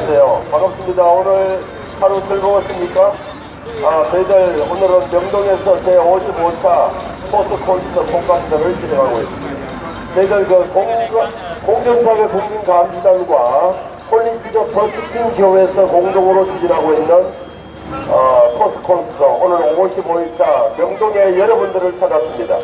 네, 안녕하세요. 반갑습니다. 오늘 하루 즐거웠습니까? 아, 저희들 오늘은 명동에서 제55차 스포츠 콘서트 콩가스를 진행하고 있습니다. 저희들 그 공, 공정사회 국민감시단과 홀리시저 버스킹 교회에서 공동으로 추진하고 있는 어, 포스 콘서트 오늘 55일차 명동에 여러분들을 찾았습니다.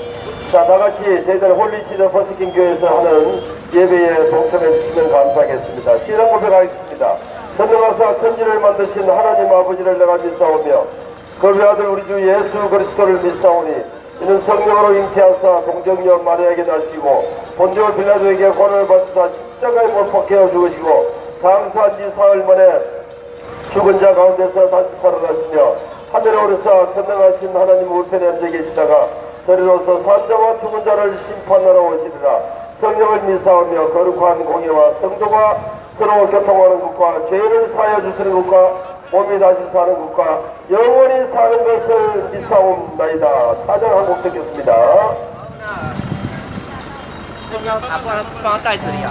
자, 다같이 저희들 홀리시저 버스킹 교회에서 하는 예배에 동참해 주시면 감사하겠습니다. 신앙 고백하겠습니다. 전능하사 천지를 만드신 하나님 아버지를 내가 믿사오며 그 외아들 우리 주 예수 그리스도를 믿사오니 이는 성령으로 잉태하사 동정녀 마리아에게 나시고 본조 빌라도에게 권을 받으사 십자가에 못 박혀 죽으시고 장사한 지 사흘 만에 죽은 자 가운데서 다시 살아나시며 하늘에 오르사 전능하신 하나님 우편에 앉아 계시다가 저리로서 산자와 죽은 자를 심판하러 오시리라. 성령을 미사하며 거룩한 공예와 성도가 서로 교통하는 것과 죄를 사하여 주시는 것과 몸이 다시 사는 것과 영원히 사는 것을 미사옵나이다 찬양 한곡 듣겠습니다 要不要啊？不然放在袋子里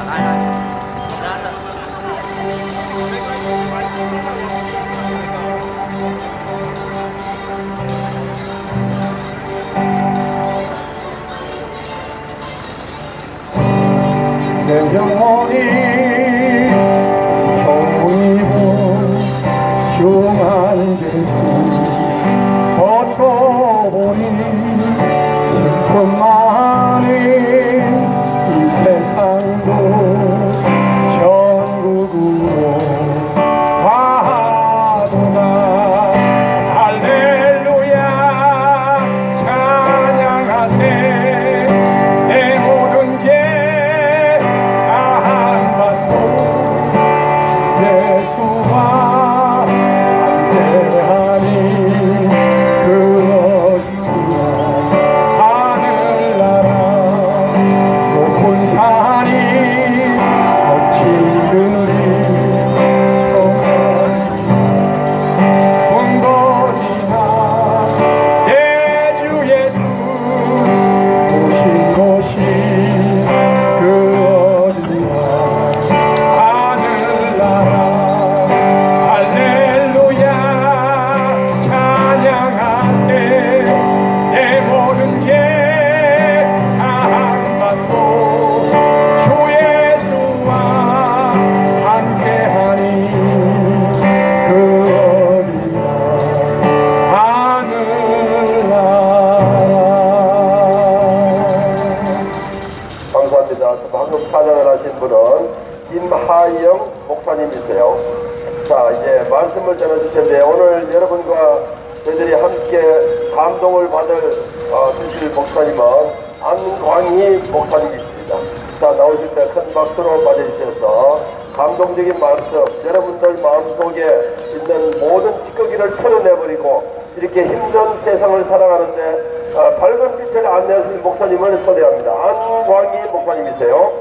있는 모든 찌꺼기를 털어내버리고 이렇게 힘든 세상을 살아가는데 어, 밝은 빛을 안내하실 목사님을 초대합니다. 안광희 목사님이세요.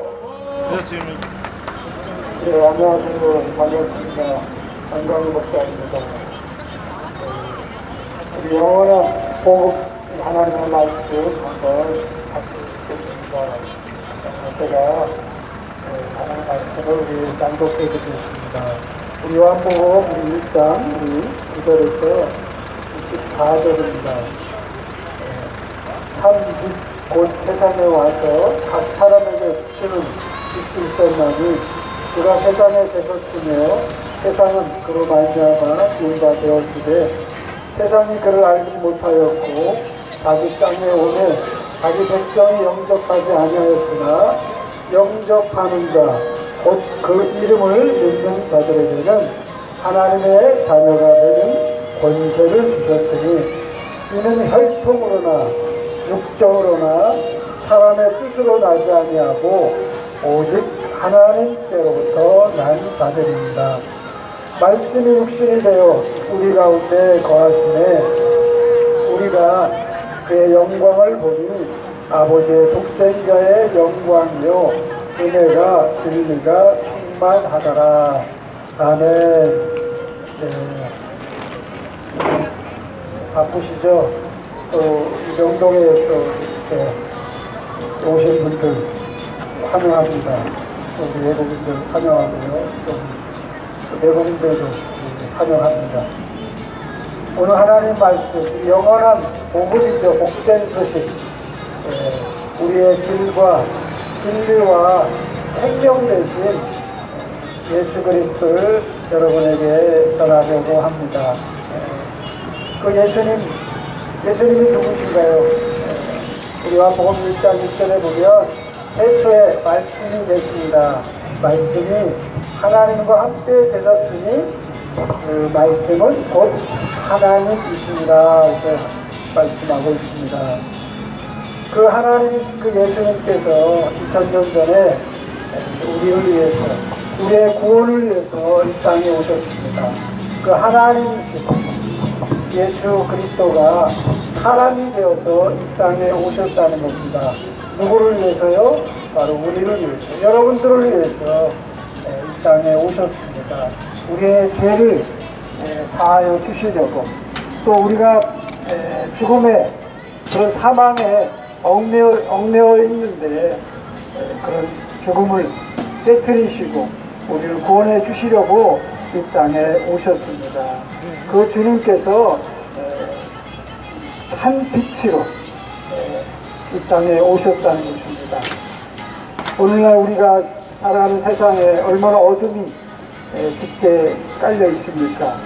네, 안녕하세요. 반갑습니다. 안광희 목사입니다. 우리 영원한 보급 하나님의 말씀 한번 같이 듣겠습니다. 어, 제가 어, 하나님의 말씀을 우리 낭독해 드리겠습니다. 우리 요한복음 우리 1장 우리 9절에서 24절입니다. 참곧 세상에 와서 각 사람에게 비추는 빛이 있었나니 그가 세상에 계셨으며 세상은 그로 말미암아 지은 바 되었으되 세상이 그를 알지 못하였고 자기 땅에 오매 자기 백성이 영접하지 아니하였으나 영접하는 자 곧 그 이름을 믿는 자들에게는 하나님의 자녀가 되는 권세를 주셨으니 이는 혈통으로나 육적으로나 사람의 뜻으로 나지 아니하고 오직 하나님께로부터 난 자들입니다. 말씀이 육신이 되어 우리 가운데 거하심에 우리가 그의 영광을 보니 아버지의 독생자의 영광이요 은혜가 진리가 충만하더라. 아멘. 네. 바쁘시죠? 또 명동에 또 이렇게 오신 분들 환영합니다. 또 우리 외국인들 환영하고요. 좀 외국인들도 환영합니다. 오늘 하나님 말씀, 영원한 복음이죠. 복된 소식. 예, 우리의 길과 진리와 생명 되신 예수 그리스도를 여러분에게 전하려고 합니다. 예, 그 예수님, 예수님이 누구신가요? 예, 우리가 복음 1장 1절에 보면 태초에 말씀이 계십니다. 말씀이 하나님과 함께 되셨으니 그 말씀은 곧 하나님이십니다. 이렇게 말씀하고 있습니다. 그 하나님, 그 예수님께서 2000년 전에 우리를 위해서, 우리의 구원을 위해서 이 땅에 오셨습니다. 그 하나님이신 예수 그리스도가 사람이 되어서 이 땅에 오셨다는 겁니다. 누구를 위해서요? 바로 우리를 위해서, 여러분들을 위해서 이 땅에 오셨습니다. 우리의 죄를 사하여 주시려고 또 우리가 죽음의 그런 사망에 얽매어, 얽매어 있는데 그런 죽음을 깨뜨리시고 우리를 구원해 주시려고 이 땅에 오셨습니다. 그 주님께서 한 빛으로 이 땅에 오셨다는 것입니다. 오늘날 우리가 살아가는 세상에 얼마나 어둠이 짙게 깔려 있습니까?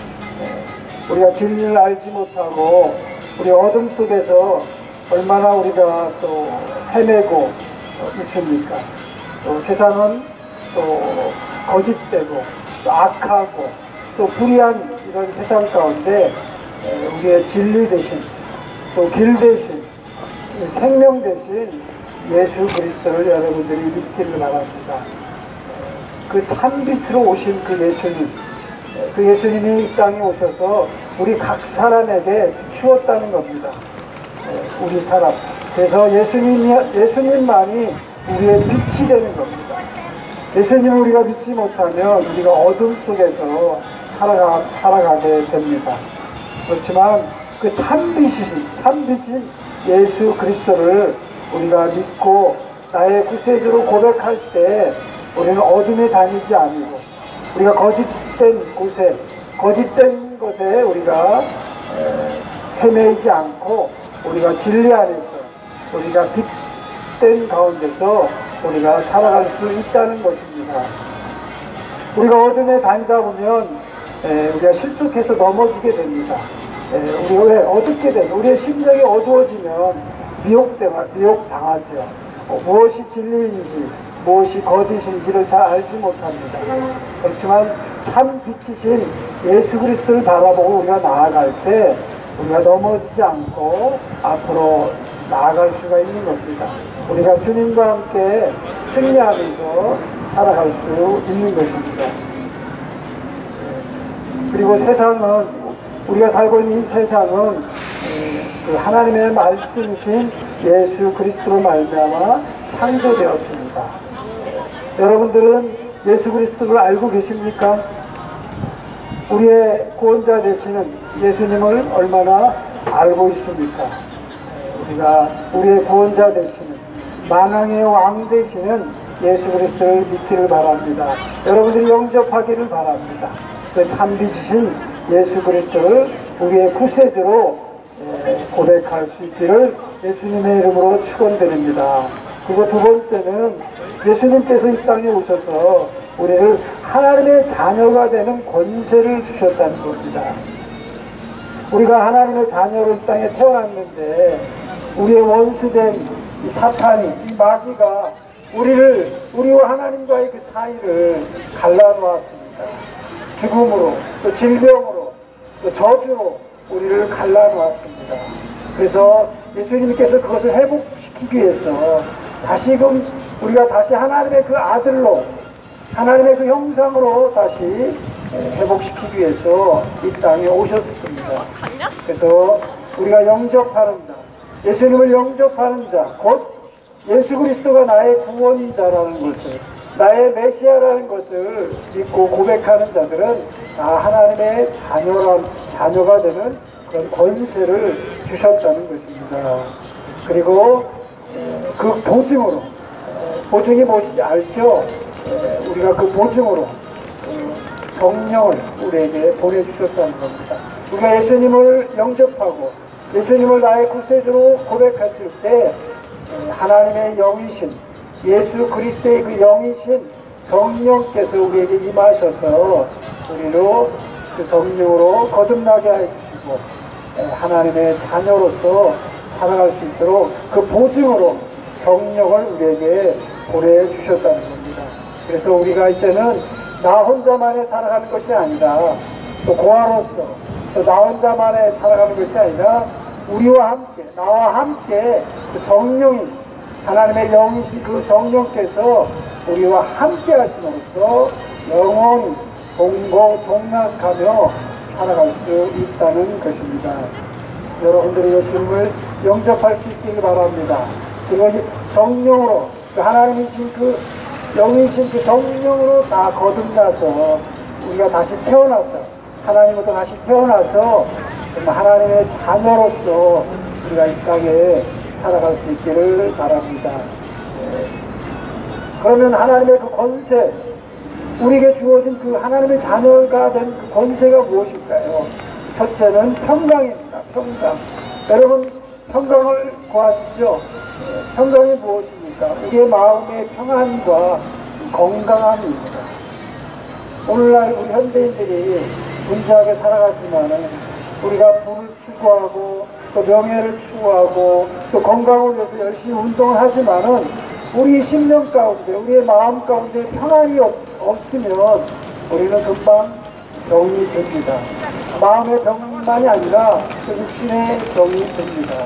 우리가 진리를 알지 못하고 우리 어둠 속에서 얼마나 우리가 또 헤매고 있습니까? 또 세상은 또 거짓되고 또 악하고 또 불의한 이런 세상 가운데 우리의 진리 대신 또 길 대신 생명 대신 예수 그리스도를 여러분들이 믿기를 바랍니다. 그 참빛으로 오신 그 예수님, 그 예수님이 이 땅에 오셔서 우리 각 사람에게 주었다는 겁니다. 우리 사람. 그래서 예수님, 예수님만이 우리의 빛이 되는 겁니다. 예수님을 우리가 믿지 못하면 우리가 어둠 속에서 살아가, 살아가게 됩니다. 그렇지만 그 참빛이신, 참빛인 예수 그리스도를 우리가 믿고 나의 구세주로 고백할 때 우리는 어둠에 다니지 아니고 우리가 거짓된 곳에 거짓된 것에 우리가 헤매이지 않고 우리가 진리 안에서 우리가 빛된 가운데서 우리가 살아갈 수 있다는 것입니다. 우리가 어둠에 다니다 보면 우리가 실족해서 넘어지게 됩니다. 우리가 왜 어둡게 되면 우리의 심장이 어두워지면 미혹당하, 미혹당하죠. 어, 무엇이 진리인지 무엇이 거짓인지를 잘 알지 못합니다. 그렇지만 참 빛이신 예수 그리스도를 바라보고 우리가 나아갈 때 우리가 넘어지지 않고 앞으로 나아갈 수가 있는 겁니다. 우리가 주님과 함께 승리하면서 살아갈 수 있는 것입니다. 그리고 세상은 우리가 살고 있는 이 세상은 그 하나님의 말씀이신 예수 그리스도로 말미암아 창조되었습니다. 여러분들은 예수 그리스도를 알고 계십니까? 우리의 구원자 되시는 예수님을 얼마나 알고 있습니까? 우리가 우리의 구원자 되시는 만왕의 왕 되시는 예수 그리스도를 믿기를 바랍니다. 여러분들이 영접하기를 바랍니다. 그 참빛이신 예수 그리스도를 우리의 구세주로 고백할 수 있기를 예수님의 이름으로 축원드립니다. 그리고 두 번째는 예수님께서 이 땅에 오셔서 우리를 하나님의 자녀가 되는 권세를 주셨다는 겁니다. 우리가 하나님의 자녀로 이 땅에 태어났는데 우리의 원수된 이 사탄이 이 마귀가 우리를 우리와 하나님과의 그 사이를 갈라놓았습니다. 죽음으로 또 질병으로 또 저주로 우리를 갈라놓았습니다. 그래서 예수님께서 그것을 회복시키기 위해서 다시금 우리가 다시 하나님의 그 아들로 하나님의 그 형상으로 다시 회복시키기 위해서 이 땅에 오셨습니다. 그래서 우리가 영접하는 자, 예수님을 영접하는 자, 곧 예수 그리스도가 나의 구원인 자라는 것을 나의 메시아라는 것을 믿고 고백하는 자들은 다 하나님의 자녀란, 자녀가 되는 그런 권세를 주셨다는 것입니다. 그리고 그 보증으로, 보증이 무엇인지 알죠? 우리가 그 보증으로 성령을 우리에게 보내주셨다는 겁니다. 우리가 예수님을 영접하고 예수님을 나의 구세주로 고백했을 때 하나님의 영이신 예수 그리스도의 그 영이신 성령께서 우리에게 임하셔서 우리로 그 성령으로 거듭나게 해주시고 하나님의 자녀로서 살아갈 수 있도록 그 보증으로 성령을 우리에게 보내주셨다는 겁니다. 그래서 우리가 이제는 나 혼자만에 살아가는 것이 아니라 또 고아로서 또 나 혼자만에 살아가는 것이 아니라 우리와 함께 나와 함께 그 성령이 하나님의 영이신 그 성령께서 우리와 함께 하심으로써 영원히 동고 동락하며 살아갈 수 있다는 것입니다. 여러분들이 예수님을 영접할 수 있기를 바랍니다. 그리고 성령으로 그 하나님이신 그 영이신 그 성령으로 다 거듭나서 우리가 다시 태어나서 하나님으로 다시 태어나서 하나님의 자녀로서 우리가 이 땅에 살아갈 수 있기를 바랍니다. 그러면 하나님의 그 권세, 우리에게 주어진 그 하나님의 자녀가 된 그 권세가 무엇일까요? 첫째는 평강입니다. 평강. 여러분 평강을 구하시죠? 평강이 무엇입니까? 우리의 마음의 평안과 건강함입니다. 오늘날 우리 현대인들이 분주하게 살아가지만 우리가 부를 추구하고 또 명예를 추구하고 또 건강을 위해서 열심히 운동을 하지만은 우리 심령 가운데 우리의 마음 가운데 평안이 없, 없으면 우리는 금방 병이 됩니다. 마음의 병만이 아니라 그 육신의 병이 됩니다.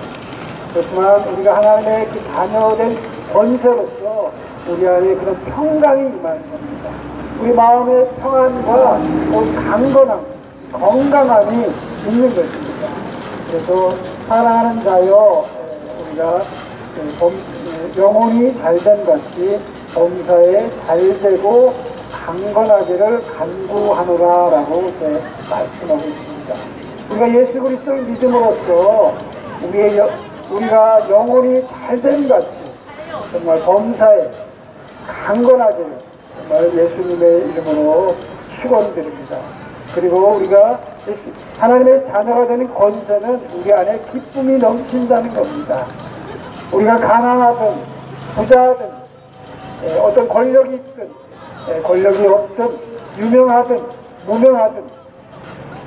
그렇지만 우리가 하나님의 그 자녀된 권세로서 우리 안에 그런 평강이 임하는 겁니다. 우리 마음의 평안과 강건함, 건강함이 있는 것입니다. 그래서 사랑하는 자여 우리가 영혼이 잘된 같이 범사에 잘되고 강건하기를 간구하노라라고 말씀하고 있습니다. 우리가 예수 그리스도를 믿음으로써 우리의 여, 우리가 영혼이 잘된 같이 정말 범사에 강건하기를 정말 예수님의 이름으로 축원드립니다. 그리고 우리가 하나님의 자녀가 되는 권세는 우리 안에 기쁨이 넘친다는 겁니다. 우리가 가난하든 부자든 어떤 권력이 있든 권력이 없든 유명하든 무명하든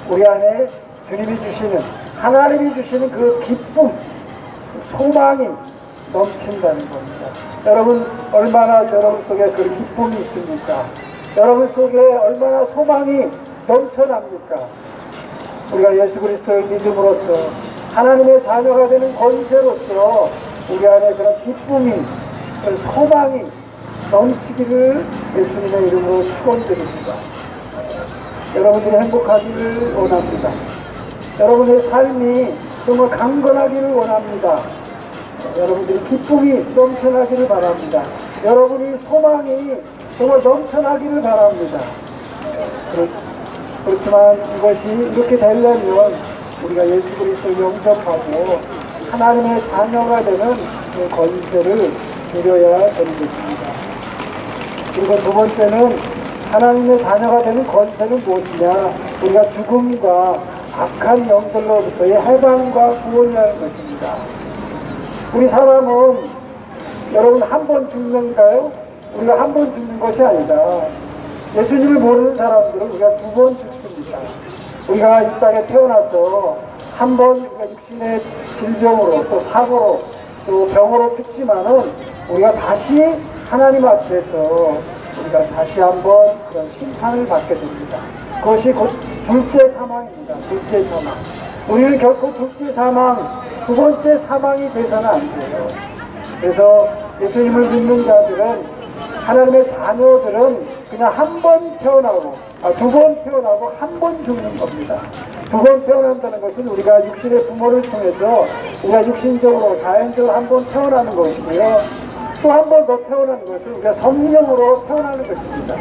우리 안에 주님이 주시는 하나님이 주시는 그 기쁨, 소망이 넘친다는 겁니다. 여러분 얼마나 여러분 속에 그 기쁨이 있습니까? 여러분 속에 얼마나 소망이 넘쳐납니까? 우리가 예수 그리스도를 믿음으로써 하나님의 자녀가 되는 권세로서 우리 안에 그런 기쁨이, 그런 소망이 넘치기를 예수님의 이름으로 축원드립니다. 여러분들이 행복하기를 원합니다. 여러분의 삶이 정말 강건하기를 원합니다. 여러분들이 기쁨이 넘쳐나기를 바랍니다. 여러분이 소망이 정말 넘쳐나기를 바랍니다. 그렇지만 이것이 이렇게 되려면 우리가 예수 그리스도 영접하고 하나님의 자녀가 되는 그 권세를 누려야 되는 것입니다. 그리고 두 번째는 하나님의 자녀가 되는 권세는 무엇이냐? 우리가 죽음과 악한 영들로부터의 해방과 구원이라는 것입니다. 우리 사람은 여러분 한 번 죽는가요? 우리가 한 번 죽는 것이 아니다. 예수님을 모르는 사람들은 우리가 두 번 죽습니다. 우리가 이 땅에 태어나서 한 번 우리가 육신의 질병으로 또 사고로 또 병으로 죽지만은 우리가 다시 하나님 앞에서 우리가 다시 한번 그런 심판을 받게 됩니다. 그것이 곧 둘째 사망입니다. 둘째 사망. 우리는 결코 둘째 사망, 두 번째 사망이 돼서는 안 돼요. 그래서 예수님을 믿는 자들은 하나님의 자녀들은 그냥 한 번 태어나고 아, 두 번 태어나고 한 번 죽는 겁니다. 두 번 태어난다는 것은 우리가 육신의 부모를 통해서 우리가 육신적으로 자연적으로 한 번 태어나는 것이고요. 또 한 번 더 태어나는 것은 우리가 성령으로 태어나는 것입니다.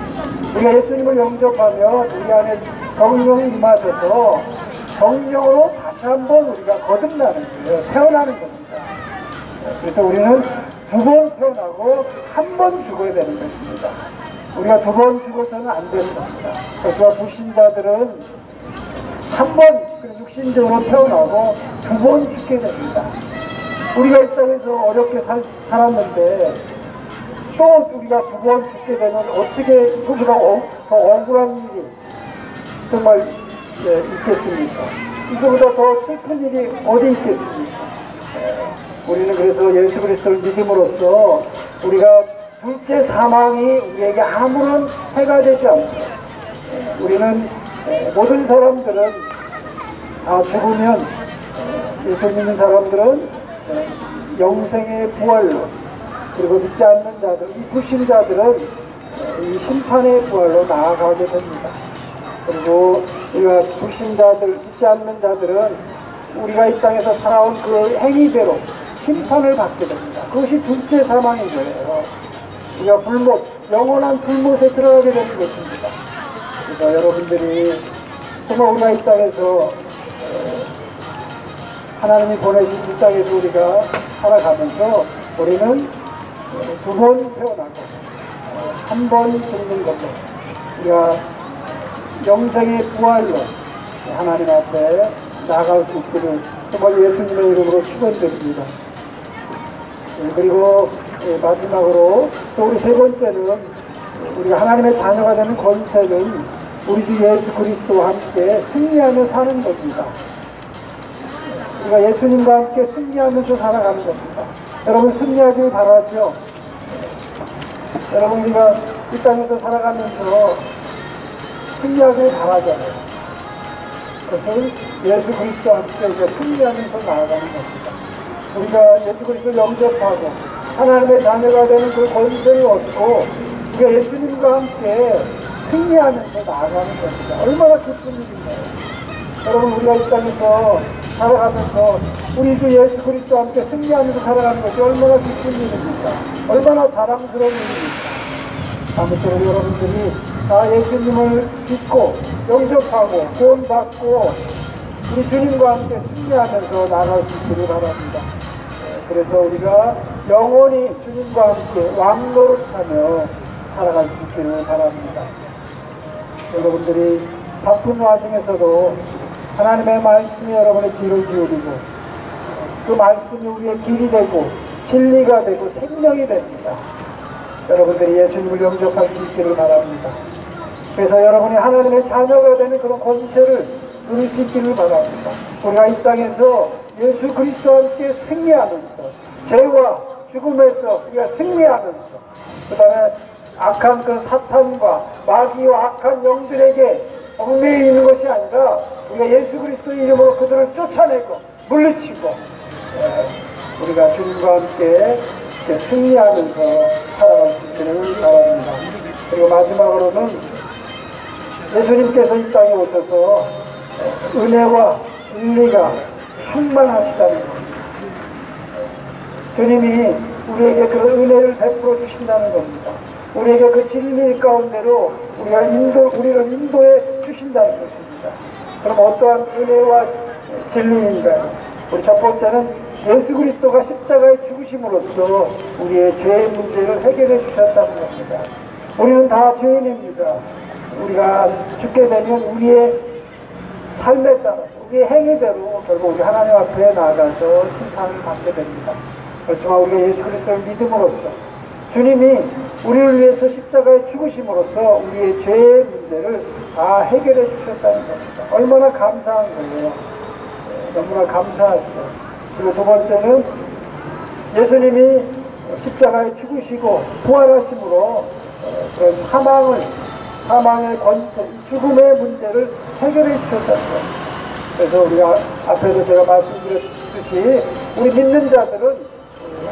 우리가 예수님을 영접하면 우리 안에 성령이 임하셔서 성령으로 다시 한번 우리가 거듭나는 거예요. 태어나는 겁니다. 그래서 우리는 두 번 태어나고 한 번 죽어야 되는 것입니다. 우리가 두 번 죽어서는 안 되는 겁니다. 그래서 불신자들은 한 번 육신적으로 태어나고 두 번 죽게 됩니다. 우리가 이 땅에서 어렵게 살, 살았는데 또 우리가 두 번 죽게 되면 어떻게 그보다 어, 더 억울한 일이 정말 예, 있겠습니까? 이거보다 더 슬픈 일이 어디 있겠습니까? 예, 우리는 그래서 예수 그리스도를 믿음으로써 우리가 둘째 사망이 우리에게 아무런 해가 되지 예, 우리는 예, 모든 사람들은 다 죽으면 예, 예수 믿는 사람들은 예, 영생의 부활로 그리고 믿지 않는 자들, 이 불신자들은 예, 이 심판의 부활로 나아가게 됩니다. 그리고 우리가 불신자들, 믿지 않는 자들은 우리가 이 땅에서 살아온 그 행위대로 심판을 받게 됩니다. 그것이 둘째 사망인 거예요. 우리가 불못, 영원한 불못에 들어가게 되는 것입니다. 그래서 여러분들이 정말 우리가 이 땅에서 하나님이 보내신 이 땅에서 우리가 살아가면서 우리는 두 번 태어나고 한 번 죽는 걸로 우리가 영생의 부활로 하나님 앞에 나아갈 수 있기를 정말 예수님의 이름으로 축원드립니다. 예, 그리고 예, 마지막으로 또 우리 세 번째는 우리가 하나님의 자녀가 되는 권세는 우리 주 예수 그리스도와 함께 승리하며 사는 겁니다. 우리가 예수님과 함께 승리하면서 살아가는 겁니다. 여러분 승리하길 바라죠. 여러분 우리가 이 땅에서 살아가면서 승리하길 바라잖아요. 그것은 예수 그리스도와 함께 우리가 승리하면서 나아가는 겁니다. 우리가 예수 그리스도를 영접하고 하나님의 자녀가 되는 그 권세를 얻고 우리가 예수님과 함께 승리하면서 나아가는 겁니다. 얼마나 기쁜 일인가요? 여러분 우리가 이 땅에서 살아가면서 우리 주 예수 그리스도와 함께 승리하면서 살아가는 것이 얼마나 기쁜 일입니까? 얼마나 자랑스러운 일입니까? 아무쪼록 여러분들이 다 예수님을 믿고 영접하고 구원받고 우리 주님과 함께 승리하면서 나아갈 수 있기를 바랍니다. 네, 그래서 우리가 영원히 주님과 함께 왕노릇하며 살아갈 수 있기를 바랍니다. 여러분들이 바쁜 와중에서도 하나님의 말씀이 여러분의 귀를 기울이고 그 말씀이 우리의 길이 되고 진리가 되고 생명이 됩니다. 여러분들이 예수님을 영접할 수 있기를 바랍니다. 그래서 여러분이 하나님의 자녀가 되는 그런 권세를 누릴 수 있기를 바랍니다. 우리가 이 땅에서 예수 그리스도와 함께 승리하면서 죄와 죽음에서 우리가 승리하면서 그 다음에 악한 그 사탄과 마귀와 악한 영들에게 얽매여 있는 것이 아니라 우리가 예수 그리스도의 이름으로 그들을 쫓아내고 물리치고 예, 우리가 주님과 함께 승리하면서 살아갈 수 있기를 바랍니다. 그리고 마지막으로는 예수님께서 이 땅에 오셔서 은혜와 진리가 충만하시다는 것. 주님이 우리에게 그런 은혜를 베풀어 주신다는 겁니다. 우리에게 그 진리 가운데로 우리가 인도, 우리를 인도해 주신다는 것입니다. 그럼 어떠한 은혜와 진리인가요? 우리 첫 번째는 예수 그리스도가 십자가에 죽으심으로써 우리의 죄의 문제를 해결해 주셨다는 겁니다. 우리는 다 죄인입니다. 우리가 죽게 되면 우리의 삶에 따라서 우리의 행위대로 결국 우리 하나님 앞에 나아가서 심판을 받게 됩니다. 그렇지만 우리가 예수 그리스도를 믿음으로써 주님이 우리를 위해서 십자가에 죽으심으로써 우리의 죄의 문제를 다 해결해 주셨다는 겁니다. 얼마나 감사한 거예요. 네, 너무나 감사하시죠. 그리고 두 번째는 예수님이 십자가에 죽으시고 부활하심으로 어, 그런 사망을 사망의 권세, 죽음의 문제를 해결해 주셨다는 겁니다. 그래서 우리가 앞에서 제가 말씀드렸듯이 우리 믿는 자들은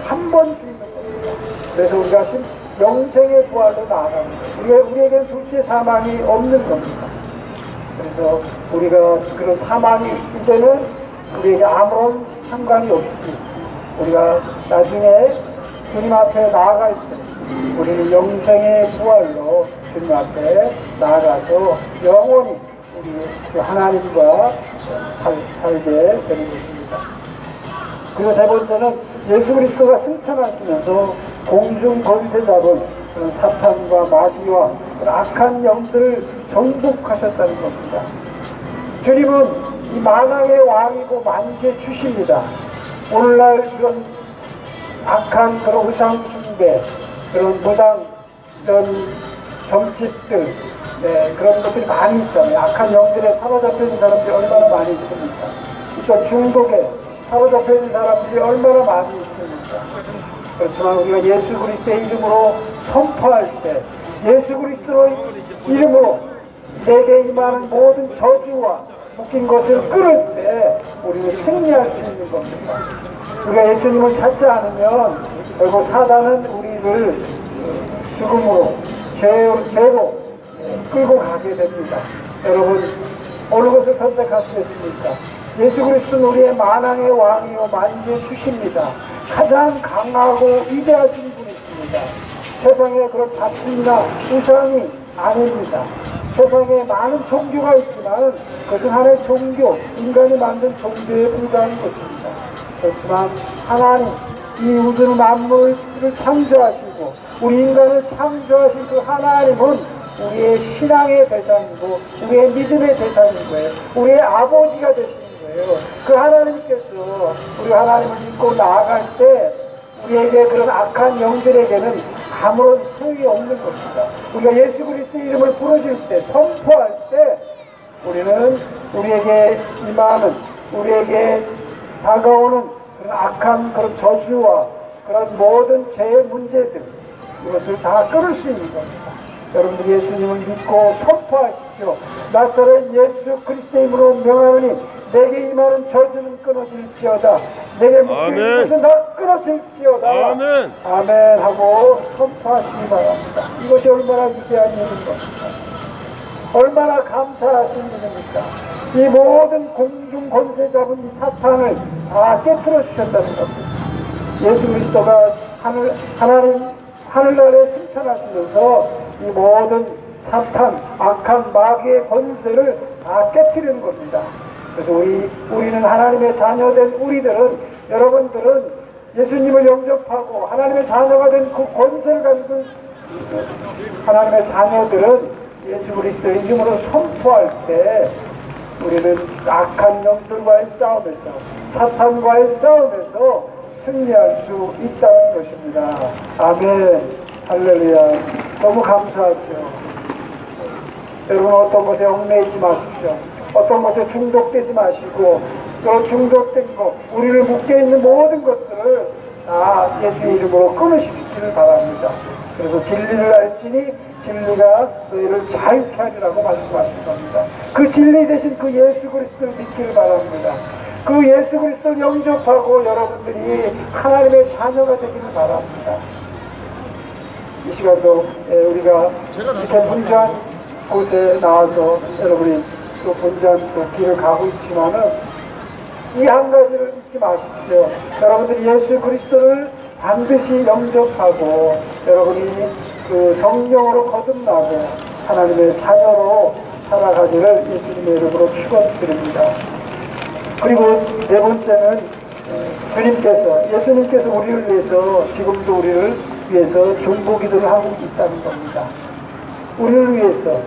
한 번 죽는 겁니다. 그래서 우리가 영생의 부활로 나아가는 거예요. 우리에게는 둘째 사망이 없는 겁니다. 그래서 우리가 그런 사망이 이제는 우리에게 아무런 상관이 없습니다. 우리가 나중에 주님 앞에 나아갈 때 우리는 영생의 부활로 주님 앞에 나아가서 영원히 우리 그 하나님과 살, 살게 되는 것입니다. 그리고 세 번째는 예수 그리스도가 승천하시면서 공중 권세 잡은 그런 사탄과 마귀와 그런 악한 영들을 정복하셨다는 겁니다. 주님은 이 만왕의 왕이고 만주의 주십니다. 오늘날 이런 악한 그런 우상 숭배, 그런 무당, 이런 점집들, 네, 그런 것들이 많이 있잖아요. 악한 영들에 사로잡혀 있는 사람들이 얼마나 많이 있습니까? 또 중독에 사로잡혀 있는 사람들이 얼마나 많이 있습니까? 그렇지만 우리가 예수 그리스도의 이름으로 선포할 때, 예수 그리스도의 이름으로 내게 임하는 모든 저주와 묶인 것을 끊을 때 우리는 승리할 수 있는 겁니다. 우리가 예수님을 찾지 않으면 결국 사단은 우리를 죽음으로 죄, 죄로 끌고 가게 됩니다. 여러분 어느 것을 선택하시겠습니까? 예수 그리스도는 우리의 만왕의 왕이요 만주의 주십니다. 가장 강하고 위대하신 분이십니다. 세상에 그런 잡신이나 우상이 아닙니다. 세상에 많은 종교가 있지만 그것은 하나의 종교, 인간이 만든 종교에 불과한 것입니다. 그렇지만 하나님 이 우주 만물을 창조하 시고 우리 인간을 창조하신 그 하나님은 우리의 신앙의 대상이고 우리의 믿음의 대상인 거예요. 우리의 아버지가 되시는 거예요. 그 하나님께서 우리 하나님을 믿고 나아갈 때 우리에게 그런 악한 영들에게는 아무런 소용이 없는 겁니다. 우리가 예수 그리스도 이름을 부르실 때, 선포할 때, 우리는 우리에게 임하는, 우리에게 다가오는 그런 악한 그런 저주와 그런 모든 죄의 문제들, 이것을 다 끊을 수 있는 겁니다. 여러분들 예수님을 믿고 선포하십시오. 나사렛 예수 그리스도의 이름으로 명하노니 내게 임하는 저주는 끊어질지어다. 내게 묶인. 것은 다 끊어질지어다. 아멘. 아멘 하고 선포하시기 바랍니다. 이것이 얼마나 위대한 일인 겁니까? 얼마나 감사하신 일입니까? 이 모든 공중 권세 잡은 이 사탄을 다 깨뜨려 주셨다는 겁니다. 예수 그리스도가 하늘, 하나님, 하늘나라에 승천하시면서 이 모든 사탄, 악한 마귀의 권세를 다 깨뜨리는 겁니다. 그래서 우리, 우리는 하나님의 자녀된 우리들은, 여러분들은 예수님을 영접하고 하나님의 자녀가 된 그 권세를 가지고 하나님의 자녀들은 예수 그리스도의 이름으로 선포할 때 우리는 악한 영들과의 싸움에서 사탄과의 싸움에서 승리할 수 있다는 것입니다. 아멘. 할렐루야. 너무 감사하죠. 여러분 어떤 것에 얽매이지 마십시오. 어떤 것에 중독되지 마시고 또 중독된 것, 우리를 묶여 있는 모든 것들을 다 예수의 이름으로 끊으시기를 바랍니다. 그래서 진리를 알지니 진리가 너희를 자유케 하리라고 말씀하신 겁니다. 그 진리 대신 그 예수 그리스도를 믿기를 바랍니다. 그 예수 그리스도를 영접하고 여러분들이 하나님의 자녀가 되기를 바랍니다. 이 시간도 예, 우리가 이렇게 분주한 곳에 나와서 여러분이 또 분주한 또 길을 가고 있지만은 이 한 가지를 잊지 마십시오. 여러분들이 예수 그리스도를 반드시 영접하고 여러분이 그 성령으로 거듭나고 하나님의 자녀로 살아가기를 예수님의 이름으로 축원드립니다. 그리고 네 번째는 어, 주님께서 예수님께서 우리를 위해서 지금도 우리를 위해서 중보기도를 하고 있다는 겁니다. 우리를 위해서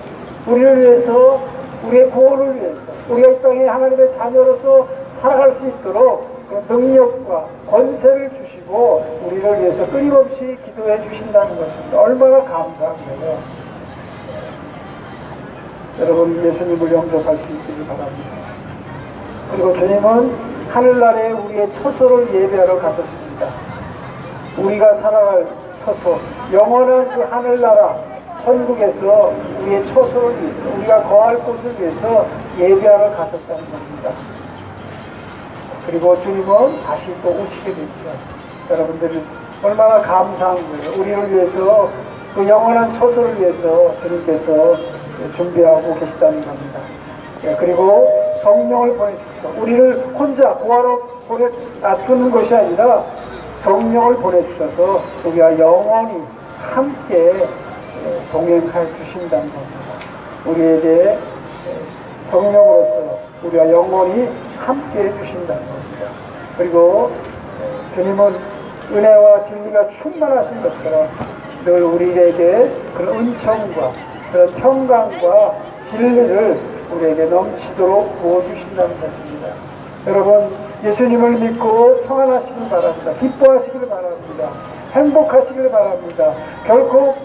우리를 위해서 우리의 구원을 위해서 우리가 이 땅에 하나님의 자녀로서 살아갈 수 있도록 그 능력과 권세를 주시고 우리를 위해서 끊임없이 기도해 주신다는 것입니다. 얼마나 감사한 거예요. 여러분 예수님을 영접할 수 있기를 바랍니다. 그리고 주님은 하늘나라에 우리의 처소를 예배하러 가셨습니다. 우리가 살아갈 처소, 영원한 그 하늘나라, 천국에서 우리의 처소를 위해서, 우리가 거할 곳을 위해서 예배하러 가셨다는 겁니다. 그리고 주님은 다시 또 오시게 됐죠. 여러분들이 얼마나 감사한 거예요. 우리를 위해서 그 영원한 처소를 위해서 주님께서 준비하고 계시다는 겁니다. 예, 그리고 성령을 보내주셔서 우리를 혼자 구하러 보내 놔두는 것이 아니라 성령을 보내주셔서 우리가 영원히 함께 예, 동행할 주신다는 겁니다. 우리에게 예, 성령으로서 우리가 영원히 함께 해주신다는 겁니다. 그리고 예, 주님은 은혜와 진리가 충만하신 것처럼 늘 우리에게 그런 은총과 그런 평강과 진리를 우리에게 넘치도록 부어주신다는 것입니다. 여러분 예수님을 믿고 평안하시길 바랍니다. 기뻐하시길 바랍니다. 행복하시길 바랍니다. 결코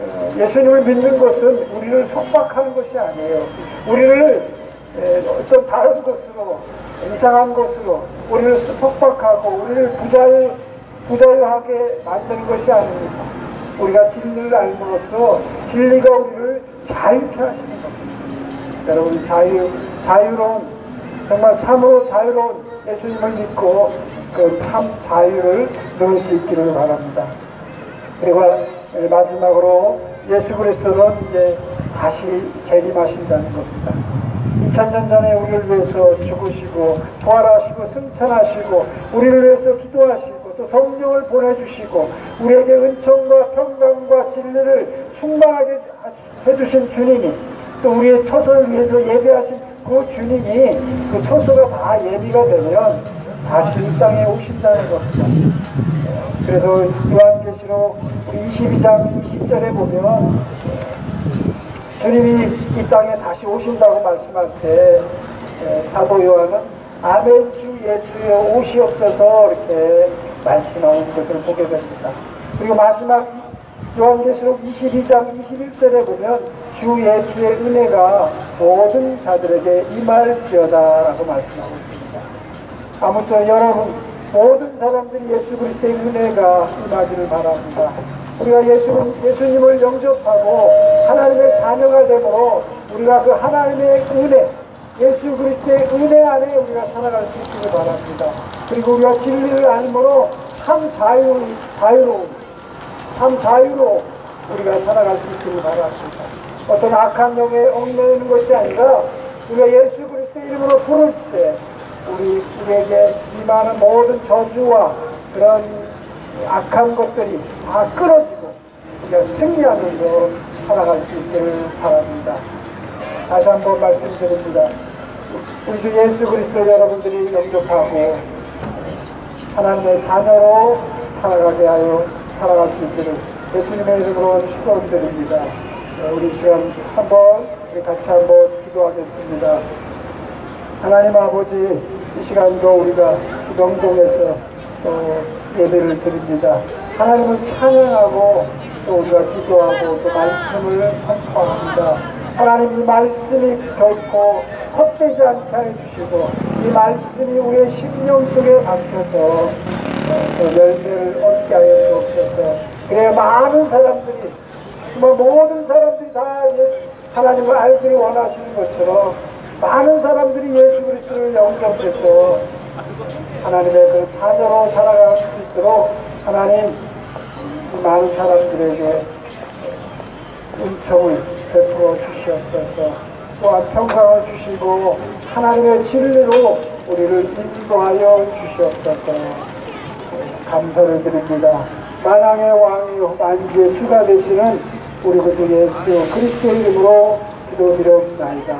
어, 예수님을 믿는 것은 우리를 속박하는 것이 아니에요. 우리를 에, 어떤 다른 것으로 이상한 것으로 우리를 속박하고 우리를 부자유, 부자유하게 만드는 것이 아닙니다. 우리가 진리를 알므로써 진리가 우리를 자유케 하시는 겁니다. 여러분 자유, 자유로운 정말 참으로 자유로운 예수님을 믿고 그 참 자유를 누릴 수 있기를 바랍니다. 그리고 마지막으로 예수 그리스도는 이제 다시 재림하신다는 겁니다. 2000년 전에 우리를 위해서 죽으시고 부활하시고 승천하시고 우리를 위해서 기도하시고 또 성령을 보내주시고 우리에게 은총과 평강과 진리를 충만하게 해주신 주님이 또 우리의 처소를 위해서 예배하신 그 주님이 그 처소가 다 예비가 되면 다시 이 땅에 오신다는 겁니다. 그래서 요한계시록 22장 20절에 보면 주님이 이 땅에 다시 오신다고 말씀할 때 에, 사도 요한은 아멘 주 예수여 오시옵소서 이렇게 말씀하는 것을 보게 됩니다. 그리고 마지막 요한계시록 22장 21절에 보면 주 예수의 은혜가 모든 자들에게 임할지어다라고 말씀하고 있습니다. 아무쪼록 여러분 모든 사람들이 예수 그리스도의 은혜가 임하기를 바랍니다. 우리가 예수, 예수님을 영접하고 하나님의 자녀가 되므로 우리가 그 하나님의 은혜, 예수 그리스도의 은혜 안에 우리가 살아갈 수 있기를 바랍니다. 그리고 우리가 진리를 알므로 참 자유, 자유로운, 참 자유로 우리가 살아갈 수 있기를 바랍니다. 어떤 악한 영에 얽매이는 것이 아니라 우리가 예수 그리스도의 이름으로 부를 때 우리, 우리에게 임하는 모든 저주와 그런 악한 것들이 다 끊어지고 우리가 승리하면서 살아갈 수 있기를 바랍니다. 다시 한번 말씀드립니다. 우리 주 예수 그리스도 여러분들이 영접하고 하나님의 자녀로 살아가게 하여 살아갈 수 있기를 예수님의 이름으로 축원드립니다. 네, 우리 시간 한번 같이 한번 기도하겠습니다. 하나님 아버지 이 시간도 우리가 명동에서 또 예배를 드립니다. 하나님을 찬양하고 또 우리가 기도하고 또 말씀을 선포합니다. 하나님 이 말씀이 결코 헛되지 않게 해주시고 이 말씀이 우리의 심령 속에 박혀서 어, 또 열매를 얻게 하여 주옵소서. 그래야 많은 사람들이 정말 모든 사람들이 다 예- 하나님을 알기를 원하시는 것처럼 많은 사람들이 예수 그리스도를 영접해서 하나님의 그 자녀로 살아갈 수 있도록 하나님 이 많은 사람들에게 은총을 베풀어 주시옵소서 또한 평강을 주시고 하나님의 진리로 우리를 인도하여 주시옵소서 감사를 드립니다. 만왕의 왕이요 만주의 주가 되시는 우리 구주 예수 그리스도 이름으로 기도드렸나이다.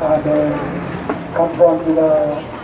아멘. 감사합니다